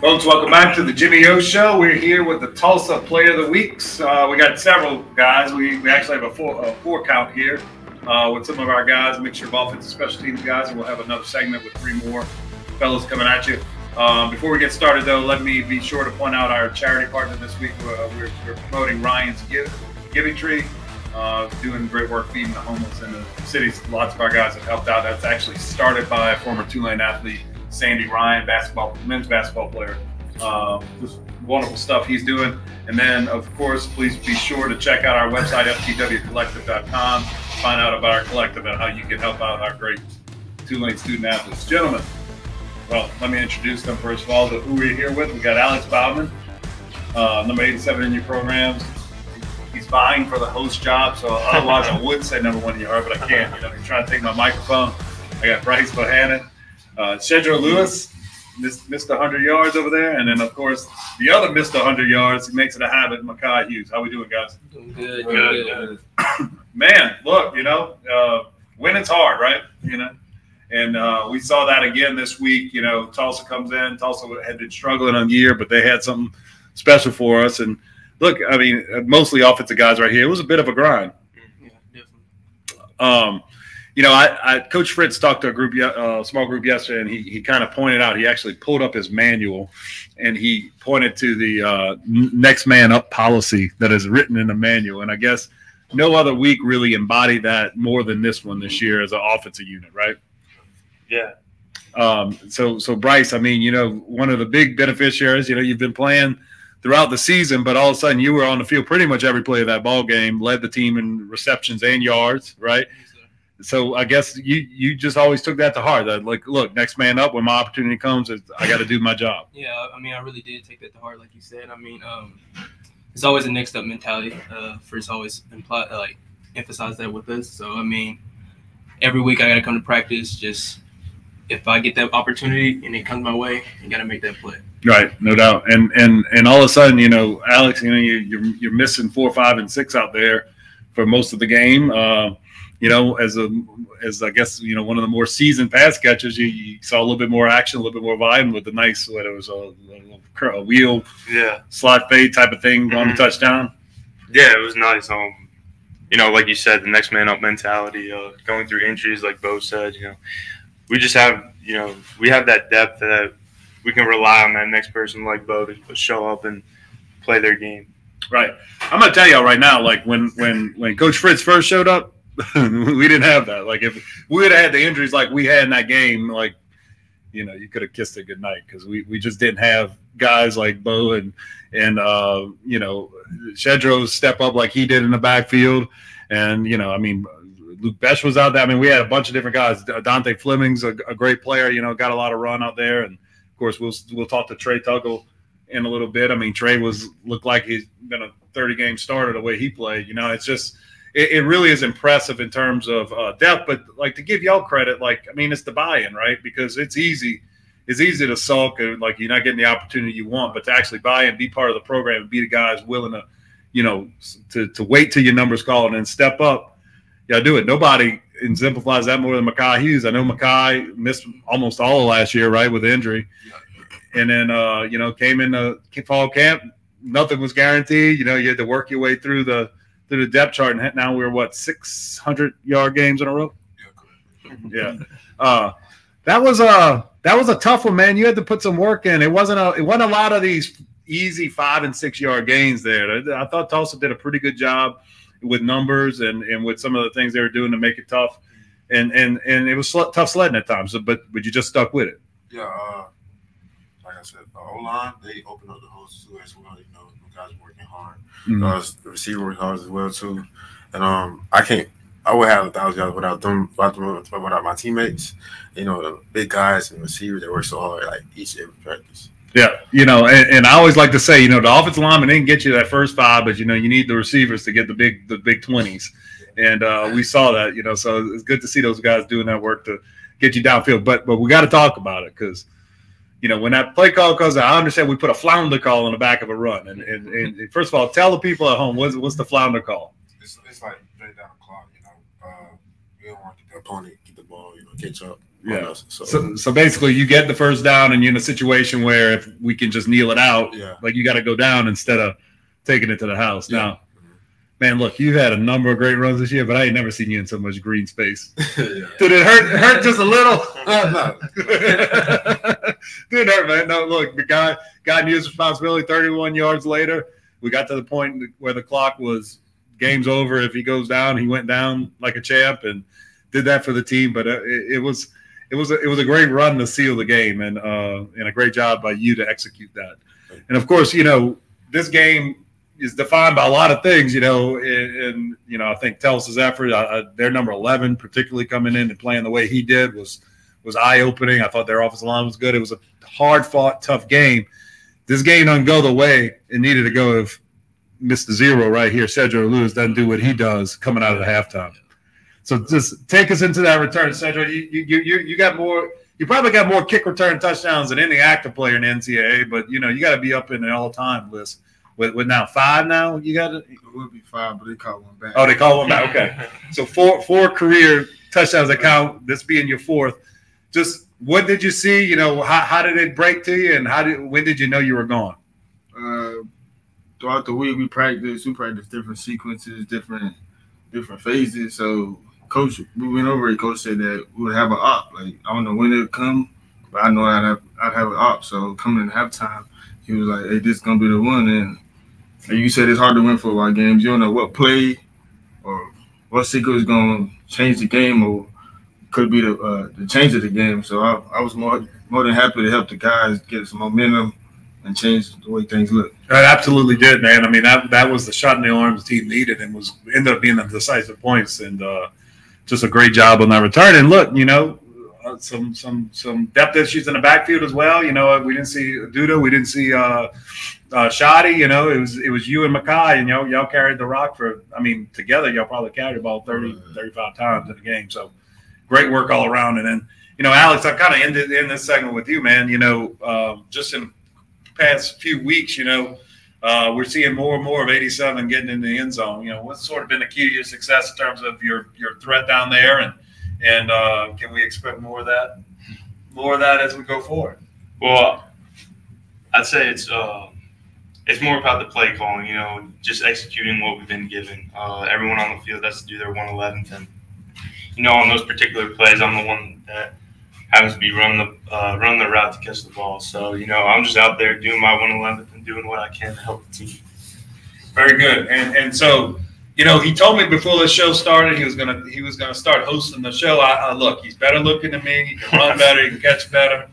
Folks, welcome back to the Jimmy O Show. We're here with the Tulsa Player of the Weeks. Uh, we got several guys. We, we actually have a four, a four count here uh, with some of our guys, mixture of offensive special teams guys, and we'll have another segment with three more fellows coming at you. Um, before we get started, though, let me be sure to point out our charity partner this week. Uh, we're, we're, promoting Ryan's Give, Giving Tree, uh, doing great work feeding the homeless in the cities. Lots of our guys have helped out. That's actually started by a former Tulane athlete Sandy Ryan, basketball men's basketball player. Uh, just wonderful stuff he's doing. And then, of course, please be sure to check out our website, ftwcollective.com. Find out about our collective and how you can help out our great Tulane student athletes. Gentlemen, well, let me introduce them first of all. The, who we're here with, we got Alex Bauman, uh, number 87 in your programs. He's vying for the host job, so otherwise I would say number one in your heart, but I can't. You know, he's trying to take my microphone. I got Bryce Bohanon uh, Shedro Louis, missed 100 yards over there. And then, of course, the other missed 100 yards. He makes it a habit, Makhi Hughes. How we doing, guys? Doing good. Good. good. Man, look, you know, uh, winning's hard, right? You know, and uh, we saw that again this week. You know, Tulsa comes in. Tulsa had been struggling on year, but they had something special for us. And look, I mean, mostly offensive guys right here. It was a bit of a grind. Yeah, definitely. Um, you know, I, I, Coach Fritz talked to a group, uh, small group yesterday, and he, he kind of pointed out. He actually pulled up his manual, and he pointed to the uh, next man up policy that is written in the manual. And I guess no other week really embodied that more than this one this year as an offensive unit, right? Yeah. Um, so, so Bryce, I mean, you know, one of the big beneficiaries. You know, you've been playing throughout the season, but all of a sudden you were on the field pretty much every play of that ball game, led the team in receptions and yards, right? So I guess you you just always took that to heart. That like, look, next man up. When my opportunity comes, I got to do my job. Yeah, I mean, I really did take that to heart, like you said. I mean, um, it's always a next up mentality. Uh, Fritz, always imply like emphasize that with us. So I mean, every week I got to come to practice. Just if I get that opportunity and it comes my way, you got to make that play. Right, no doubt. And and and all of a sudden, you know, Alex, you know, you, you're you're missing four, five, and six out there for most of the game. Uh, you know, as a as I guess you know one of the more seasoned pass catchers, you, you saw a little bit more action, a little bit more volume with the nice what it was a, a, a wheel, yeah, slot fade type of thing on mm-hmm. the touchdown. Yeah, it was nice. Um, you know, like you said, the next man up mentality. Uh, going through injuries, like Bo said, you know, we just have you know we have that depth that we can rely on that next person like Bo to show up and play their game. Right. I'm gonna tell y'all right now, like when when when Coach Fritz first showed up we didn't have that. Like if we would have had the injuries like we had in that game, like you know, you could have kissed it goodnight because we, we just didn't have guys like Bo and and uh, you know Shedro step up like he did in the backfield, and you know, I mean, Luke Besh was out there. I mean, we had a bunch of different guys. Dante Fleming's a, a great player. You know, got a lot of run out there, and of course, we'll we'll talk to Trey Tuggle in a little bit. I mean, Trey was looked like he's been a 30 game starter the way he played. You know, it's just it, it really is impressive in terms of uh, depth. But like to give y'all credit, like I mean, it's the buy-in, right? Because it's easy. It's easy to sulk and like you're not getting the opportunity you want, but to actually buy and be part of the program and be the guys willing to, you know, to to wait till your numbers call and then step up. Yeah, do it. Nobody exemplifies that more than Makhi Hughes. I know Makhi missed almost all of last year, right, with injury, and then uh, you know came in the fall camp. Nothing was guaranteed. You know, you had to work your way through the through the depth chart, and now we're what 600 yard games in a row. Yeah, uh, that was a that was a tough one, man. You had to put some work in. It wasn't a it wasn't a lot of these easy five and six yard gains there. I thought Tulsa did a pretty good job with numbers and and with some of the things they were doing to make it tough. And and and it was sl- tough sledding at times, but but you just stuck with it. Yeah, uh, like I said, the O line they opened up the whole situation. You know, guys working hard. Mm-hmm. Uh, the receiver working hard as well too. And um, I can't. I would have a thousand yards without them, without them, without my teammates. You know, the big guys and receivers that work so hard, like each and every practice. Yeah, you know, and, and, I always like to say, you know, the offensive lineman didn't get you that first five, but you know, you need the receivers to get the big, the big twenties, and uh, we saw that. You know, so it's good to see those guys doing that work to get you downfield. But but we got to talk about it because you know, when that play call comes out, I understand we put a flounder call on the back of a run. And, and, and first of all, tell the people at home what's, what's the flounder call? It's, it's like down the clock, you know. Uh, you don't want the opponent get the ball, you know, catch up. Yeah. us. So, So, so basically, you get the first down, and you're in a situation where if we can just kneel it out, yeah. like you got to go down instead of taking it to the house. Yeah. Now, man, look, you've had a number of great runs this year, but I ain't never seen you in so much green space. yeah. Did it hurt? Hurt just a little? Uh, no. Hurt, man. No, look, the guy got his responsibility. Thirty-one yards later, we got to the point where the clock was game's over. If he goes down, he went down like a champ and did that for the team. But uh, it, it was it was a, it was a great run to seal the game, and uh, and a great job by you to execute that. And of course, you know this game is defined by a lot of things. You know, and, and you know I think Tulsa's effort, uh, their number eleven, particularly coming in and playing the way he did, was was eye opening. I thought their offensive line was good. It was a hard fought, tough game. This game doesn't go the way it needed to go if Mr. Zero right here, Shedro Louis, doesn't do what he does coming out of the halftime. So just take us into that return, Shedro. You you you you got more. You probably got more kick return touchdowns than any active player in the NCAA, but you know you got to be up in the all time list. With, with now five now, you got to. It would be five, but they caught one back. Oh, they call one back. Okay, so four four career touchdowns that count. This being your fourth. Just what did you see? You know, how, how did it break to you, and how did when did you know you were gone? Uh, throughout the week, we practiced. We practiced different sequences, different different phases. So, coach, we went over it. Coach said that we would have an op. Like I don't know when it would come, but I know I'd have I'd have an op. So coming in halftime, he was like, "Hey, this is gonna be the one." And you said it's hard to win football games. You don't know what play or what sequence is gonna change the game or could be the uh, the change of the game. So I, I was more more than happy to help the guys get some momentum and change the way things look. It absolutely did, man. I mean, that that was the shot in the arms the team needed, and was ended up being the decisive points, and uh, just a great job on that return. And look, you know, uh, some some some depth issues in the backfield as well. You know, we didn't see Duda, we didn't see uh, uh, Shoddy. You know, it was it was you and Makhi, and y'all y'all carried the rock for. I mean, together y'all probably carried the ball 30, 35 times in the game. So great work all around. And then you know, Alex, I've kind of ended in this segment with you, man. You know, um, just in past few weeks, you know, uh, we're seeing more and more of 87 getting in the end zone. You know, what's sort of been the key to your success in terms of your your threat down there, and and uh, can we expect more of that, more of that as we go forward? Well, I'd say it's uh, it's more about the play calling. You know, just executing what we've been given. Uh, everyone on the field has to do their 111th, and you know, on those particular plays, I'm the one that happens to be running the uh, running the route to catch the ball. So you know, I'm just out there doing my 111th and doing what I can to help the team. Very good. And and so, you know, he told me before the show started he was gonna he was gonna start hosting the show. I, I look, he's better looking than me. He can run better. He can catch better.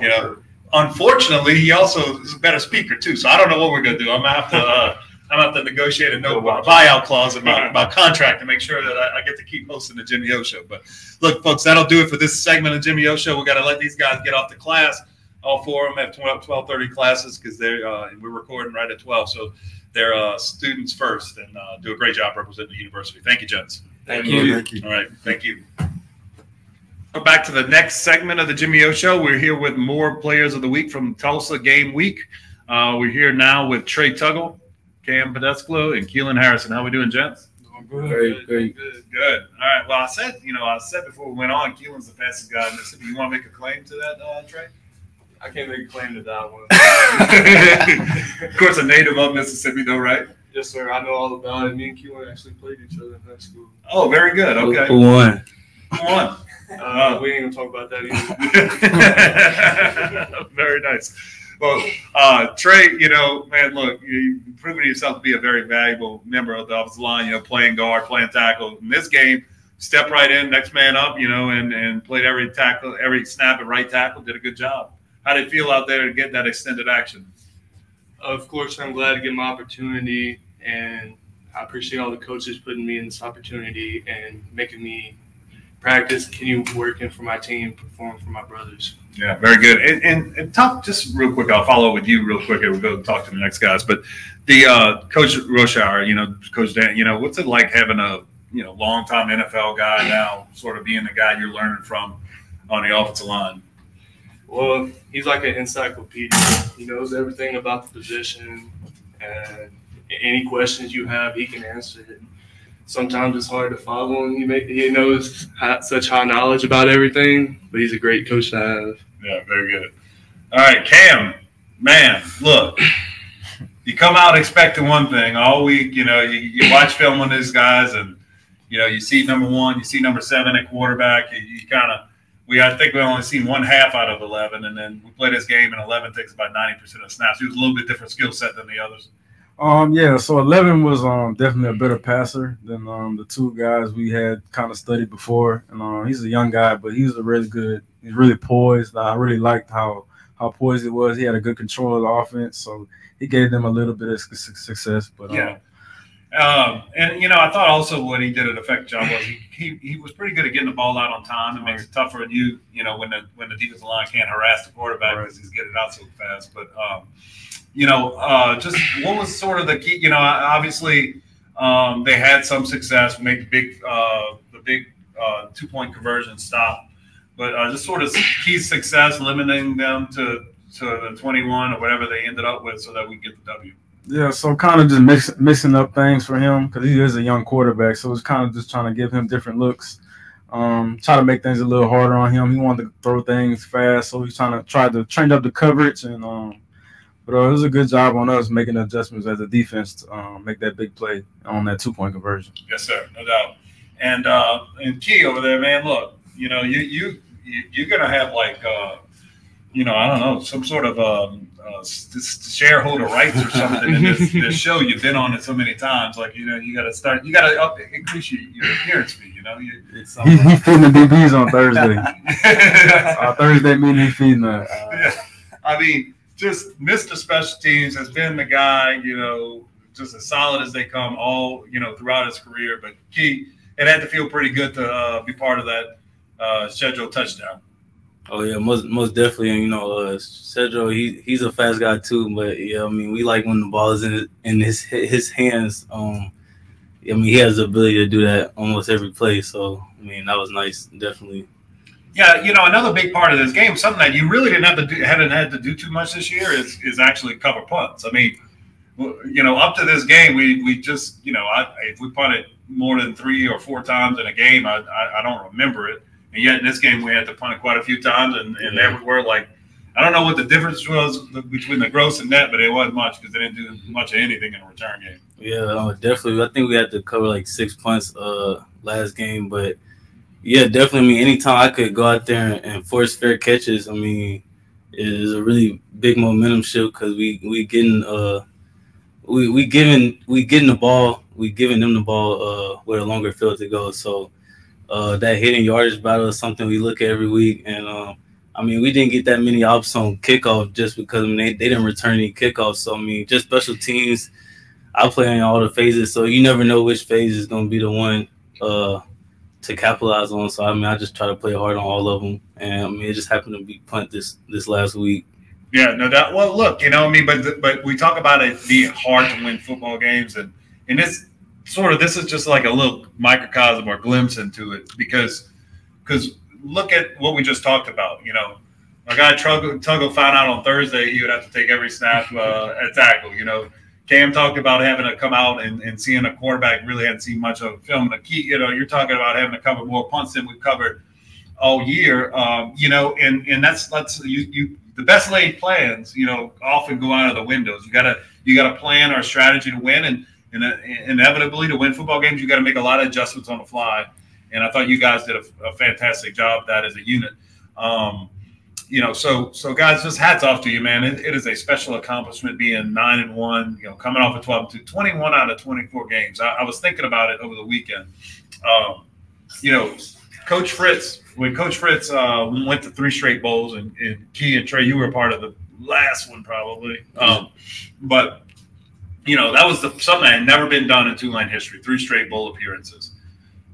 You know, unfortunately, he also is a better speaker too. So I don't know what we're gonna do. I'm gonna have to. Uh, I'm gonna have to negotiate a no buyout clause in my, my contract to make sure that I, I get to keep hosting the Jimmy O show. But look, folks, that'll do it for this segment of Jimmy O show. We got to let these guys get off the class. All four of them have 12, 12 classes because they're uh, we're recording right at 12. So they're uh, students first and uh, do a great job representing the university. Thank you, gents. Thank Yeah, you. Thank you. All right, thank you. Go back to the next segment of the Jimmy O Show. We're here with more players of the week from Tulsa Game Week. Uh, we're here now with Trey Tuggle, Kam Pedescleaux, and Kiland Harrison. How we doing, gents? Very, very good. Good. All right. Well, I said, you know, I said before we went on, Kiland's the fastest guy in Mississippi. You want to make a claim to that, uh, Trey? I can't make a claim to that one. of course, a native of Mississippi, though, right? yes, sir. I know all about it. Me and Kiland actually played each other in high school. Oh, very good. Okay. For one. Come on. Uh, we ain't gonna talk about that either. Very nice. Well, uh, Trey, you know, man, look, you have proven yourself to be a very valuable member of the offensive line. You know, playing guard, playing tackle. In this game, step right in, next man up. You know, and and played every tackle, every snap at right tackle. Did a good job. How did it feel out there to get that extended action? of course, I'm glad to get my opportunity, and I appreciate all the coaches putting me in this opportunity and making me practice, continue working for my team, perform for my brothers. Yeah, very good. And, and, and talk just real quick. I'll follow up with you real quick. and We'll go talk to the next guys. But the uh, coach Roushar, you know, Coach Dan, you know, what's it like having a you know longtime NFL guy now, sort of being the guy you're learning from on the offensive line? Well, he's like an encyclopedia. He knows everything about the position, and any questions you have, he can answer it. Sometimes it's hard to follow him. He make, he knows such high knowledge about everything, but he's a great coach to have. Yeah, very good. All right, Kam, man, look, you come out expecting one thing all week. You know, you, you watch film on these guys, and you know, you see number one, you see number seven at quarterback. You, you kind of, we I think we only seen one half out of eleven, and then we play this game, and eleven takes about ninety percent of snaps. He was a little bit different skill set than the others. Um, yeah, so eleven was um definitely a better passer than um the two guys we had kind of studied before. And um, he's a young guy, but he's a really good. He's really poised. I really liked how how poised it was. He had a good control of the offense, so he gave them a little bit of su- su- success. But um, Yeah. Um, and you know, I thought also what he did an effective job was he, he, he was pretty good at getting the ball out on time. It makes it tougher on you, you know, when the when the defensive line can't harass the quarterback because he's getting it out so fast. But um, you know, uh, just what was sort of the key? You know, obviously um, they had some success, made the big uh, the big uh, two point conversion stop, but uh, just sort of key success, limiting them to to the twenty one or whatever they ended up with, so that we get the W. Yeah, so kind of just mix, mixing up things for him because he is a young quarterback. So it's kind of just trying to give him different looks, um, try to make things a little harder on him. He wanted to throw things fast, so he's trying to try to change up the coverage. And um, but uh, it was a good job on us making adjustments as a defense to um, make that big play on that two point conversion. Yes, sir, no doubt. And uh, and Key over there, man. Look, you know, you you, you you're gonna have like, uh, you know, I don't know, some sort of um, uh, s- s- shareholder rights or something in this, this show. You've been on it so many times. Like, you know, you got to start. You got to up, increase your, your appearance fee. You know, you, He, he feeding the DBs on Thursday. uh, Thursday meeting he feeding the. Yeah. I mean, just Mr. Special Teams has been the guy, you know, just as solid as they come all, you know, throughout his career. But Key, it had to feel pretty good to uh, be part of that uh, touchdown. Oh yeah, most most definitely. And you know, uh, Shedro, he he's a fast guy too. But yeah, I mean, we like when the ball is in in his his hands. Um, I mean, he has the ability to do that almost every play. So I mean, that was nice, definitely. Yeah, you know, another big part of this game, something that you really didn't have to do, hadn't had to do too much this year, is is actually cover punts. I mean, you know, up to this game, we we just, you know, I, if we punted more than three or four times in a game, I, I I don't remember it. And yet in this game, we had to punt it quite a few times, and, and there we were. Like, I don't know what the difference was between the gross and net, but it wasn't much because they didn't do much of anything in a return game. Yeah, uh, definitely. I think we had to cover like six punts uh last game, but yeah, definitely. I mean, anytime I could go out there and, force fair catches, I mean, it is a really big momentum shift because we we getting uh we we giving we getting the ball, we giving them the ball uh with a longer field to go. So uh that hitting yardage battle is something we look at every week, and um. I mean, we didn't get that many ops on kickoff just because I mean, they, they didn't return any kickoffs. So, I mean, just special teams, I play in all the phases, so you never know which phase is going to be the one uh, to capitalize on. So I mean, I just try to play hard on all of them, and I mean, it just happened to be punt this this last week. Yeah, no doubt. Well, look, you know, I mean, but but we talk about it being hard to win football games, and and this sort of this is just like a little microcosm or glimpse into it because because look at what we just talked about. You know, our guy Tuggle found out on Thursday he would have to take every snap uh, at tackle. You know, Kam talked about having to come out and, and seeing a quarterback really hadn't seen much of film. A key, you know, you're talking about having to cover more punts than we've covered all year. Um, you know, and and that's that's you you the best laid plans. You know, often go out of the windows. You gotta you gotta plan our strategy to win, and and uh, inevitably to win football games, you got to make a lot of adjustments on the fly. And I thought you guys did a, a fantastic job that as a unit. Um, you know, so so guys, just hats off to you, man. It, it is a special accomplishment being nine and one. You know, coming off of twelve and two, 21 out of twenty four games. I, I was thinking about it over the weekend. Um, you know, Coach Fritz, when Coach Fritz uh, went to three straight bowls, and, and Key and Trey, you were part of the last one probably. Um, but you know, that was the, something that had never been done in Tulane history. Three straight bowl appearances.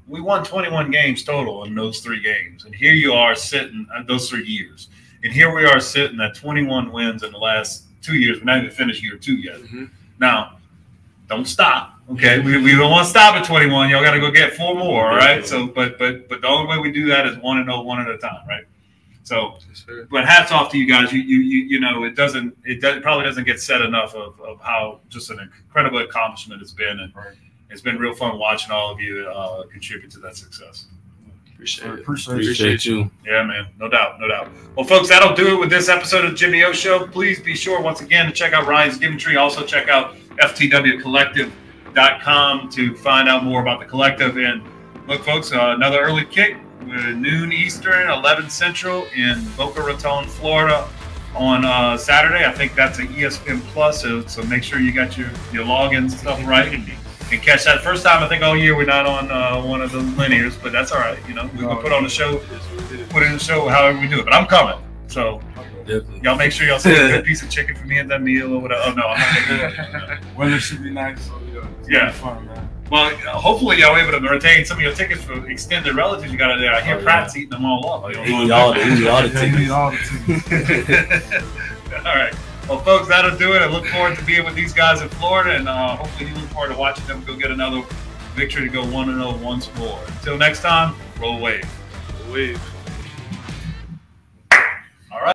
We won 21 games total in those three games, and here you are sitting uh, those three years, and here we are sitting at 21 wins in the last two years. We're not even finished year two yet. Now, don't stop. Okay, we, we don't want to stop at 21. Y'all got to go get four more. All right. So, but but but the only way we do that is one and oh, one at a time. Right. So, but hats off to you guys. You you you, you know it doesn't it, does, it probably doesn't get said enough of, of how just an incredible accomplishment it's been and It's been real fun watching all of you uh, contribute to that success. Appreciate it. Appreciate it. Appreciate you. Yeah, man. No doubt. No doubt. Well, folks, that'll do it with this episode of the Jimmy O Show. Please be sure, once again, to check out Ryan's Giving Tree. Also, check out FTWCollective.com to find out more about the collective. And look, folks, uh, another early kick, uh, noon Eastern, 11 Central in Boca Raton, Florida on uh, Saturday. I think that's an E ESPN Plus, so, so make sure you got your, your login stuff right and, and catch that. First time, I think, all year we're not on uh, one of the linears, but that's all right. You know, we can put on the show put in the show however we do it. But I'm coming. So Definitely. y'all make sure y'all save a good piece of chicken for me at that meal or whatever. Oh no, I'm not making that. Weather should be nice. So, yeah. It's gonna Yeah. be Fun, man. Well, hopefully y'all able to retain some of your tickets for extended relatives you got out there. I hear Oh, yeah. Pratt's eating them all up. We need all the, we need all the They need tickets. all the tickets. all right. Well, folks, that'll do it. I look forward to being with these guys in Florida, and uh, hopefully you look forward to watching them go get another victory to go 1 0 once more. Until next time, roll wave. Wave.